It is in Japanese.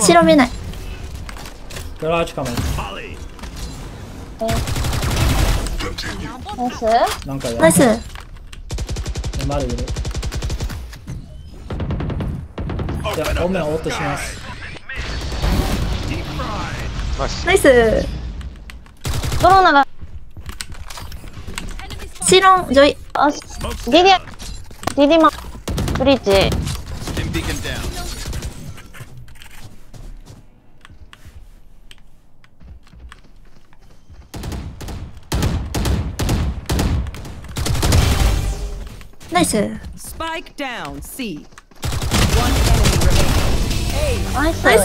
白見ない。garage coming Molly. ナイスなんかやナイス。MR いるじゃあオメンオートします.ナイス。ドローナが白、ジョイ。あディディ down. ディディマブリッジナイス。Spike down. C. One enemy remaining. ナイスナイ